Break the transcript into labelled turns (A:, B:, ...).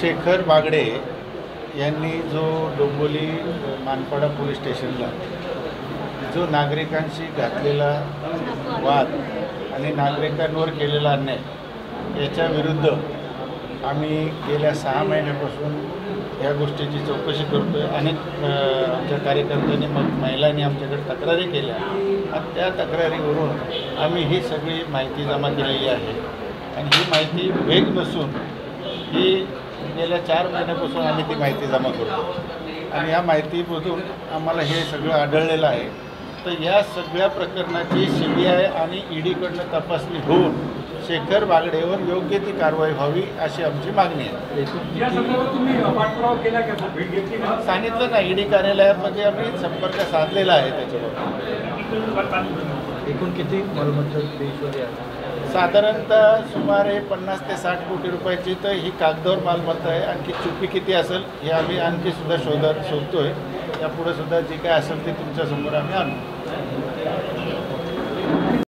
A: शेखर बागडे यांनी जो डोंबोली मानपाडा पोलीस स्टेशनला जो नागरिकांशी घातलेला वाद आणि नागरिकांवर केलेला अन्याय याच्या विरुद्ध आम्ही गेल्या सहा महिन्यापासून या गोष्टीची चौकशी करतो आहे अनेक आमच्या कार्यकर्त्यांनी मग महिलांनी आमच्याकडे तक्रारी केल्या. आणि त्या तक्रारीवरून आम्ही ही सगळी माहिती जमा केलेली आहे. आणि ही माहिती वेग नसून ही गेल्या चार महिन्यापासून आम्ही ती माहिती जमा करतो. आणि या माहितीमधून आम्हाला हे सगळं आढळलेलं आहे. तर या सगळ्या प्रकरणाची सी बी आय आणि ईडीकडनं तपासणी होऊन शेखर बागडेवर योग्य ती कारवाई व्हावी अशी आमची मागणी आहे.
B: या संदर्भात तुम्ही पाठपुरावा केला का भेट घेतली का
A: सांगितलं ना ईडी कार्यालयामध्ये आम्ही संपर्क साधलेला आहे त्याच्याबरोबर.
C: एकूण किती मालमत्ता
A: साधारणतः सुमारे पन्नास ते साठ कोटी रुपयाची तर ही कागदावर मालमत्ता आहे. आणखी चुकी किती असेल हे आम्ही आणखी सुद्धा शोधा शोधतो आहे यापुढे सुद्धा जे काय असेल ते तुमच्यासमोर आम्ही आणू.